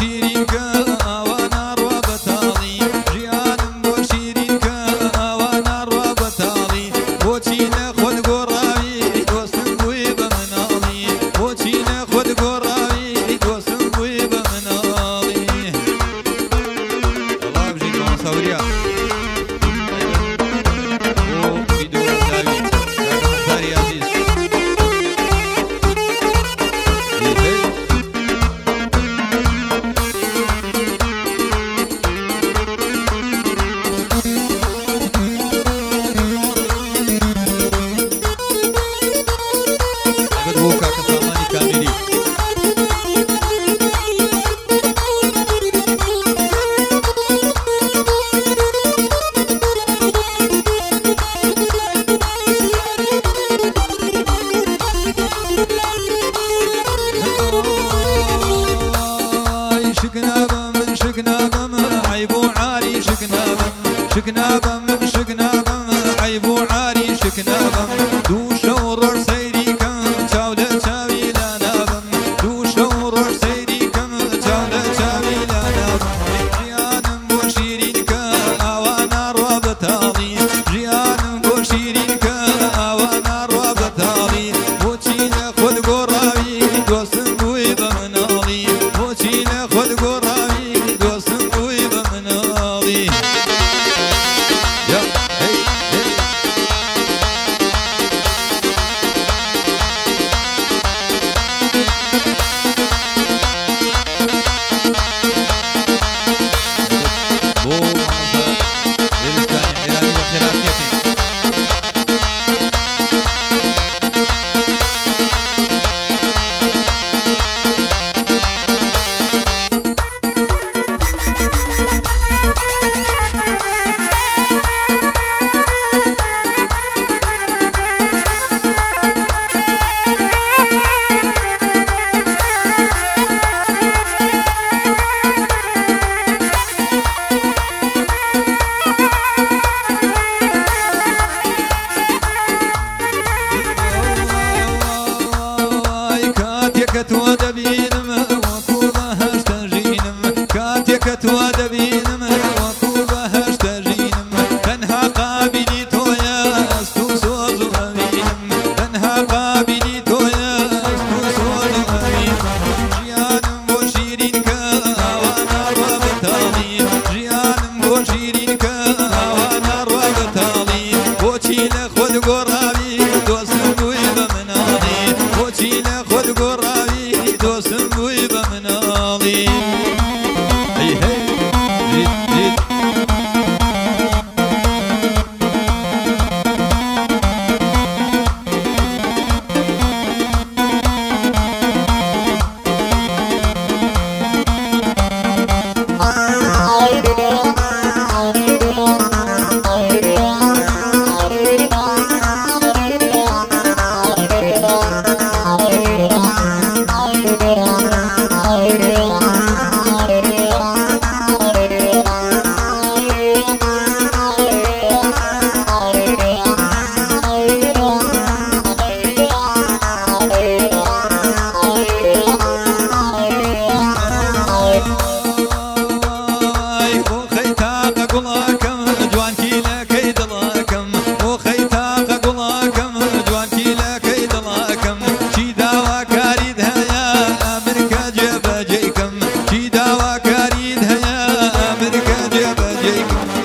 jiringando. بوكا كساماني شكنا بم شكنا بم عيبو عالي شكنا بم شكنا بم تو دەبینم وەکو بە هەشتە ژینم کاتێکە تو دەبینم وەکو بە هەشتە ژینم تەنها قابلی تۆیە ئەست و سۆز و ئەویم تەنها قابلی تۆیە ئەست و سۆز و ئەویم ژیانم بۆ شیرین کە ئاوانا ڕە بەتاڵیم ژیانم بۆ شیرین کە ئاوانا ڕە بەتاڵیم بۆچی لەخۆ yeah.